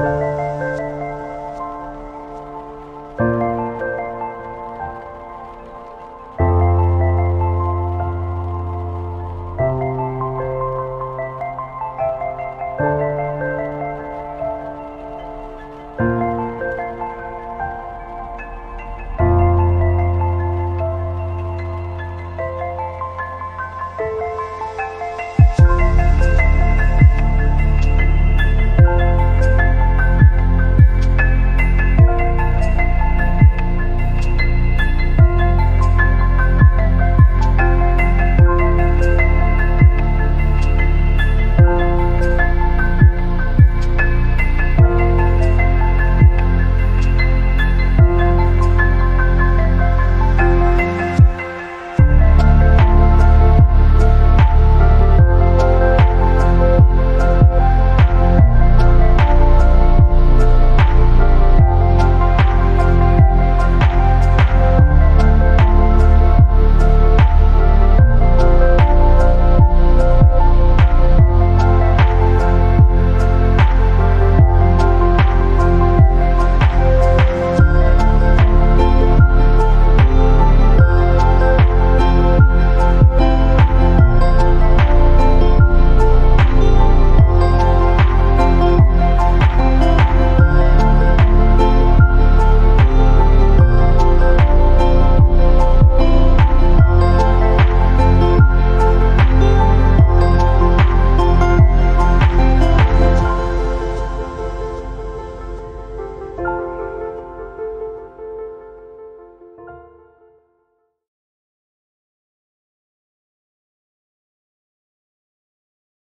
Música